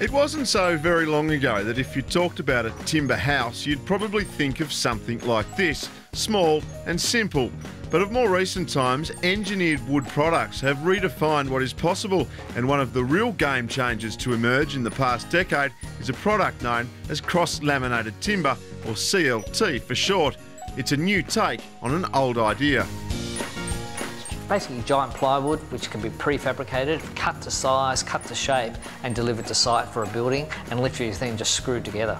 It wasn't so very long ago that if you talked about a timber house, you'd probably think of something like this small and simple. But of more recent times, engineered wood products have redefined what is possible, and one of the real game changers to emerge in the past decade is a product known as cross laminated timber, or CLT for short. It's a new take on an old idea basically giant plywood which can be prefabricated, cut to size, cut to shape and delivered to site for a building and literally then just screwed together.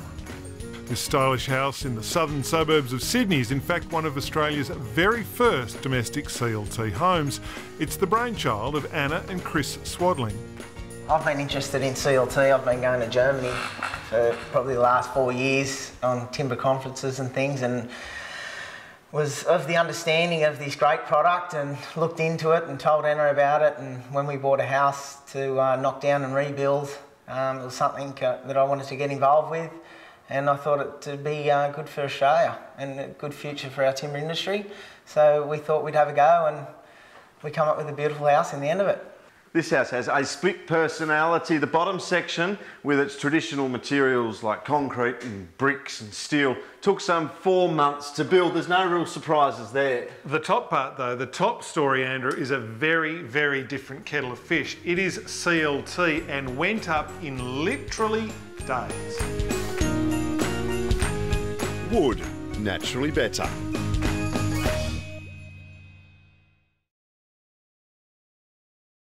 This stylish house in the southern suburbs of Sydney is in fact one of Australia's very first domestic CLT homes. It's the brainchild of Anna and Chris Swadling. I've been interested in CLT. I've been going to Germany for probably the last four years on timber conferences and things and was of the understanding of this great product and looked into it and told Anna about it. And when we bought a house to uh, knock down and rebuild, um, it was something uh, that I wanted to get involved with. And I thought it to be uh, good for Australia and a good future for our timber industry. So we thought we'd have a go and we come up with a beautiful house in the end of it. This house has a split personality. The bottom section, with its traditional materials like concrete and bricks and steel, took some four months to build. There's no real surprises there. The top part, though, the top story, Andrew, is a very, very different kettle of fish. It is CLT and went up in literally days. Wood, naturally better.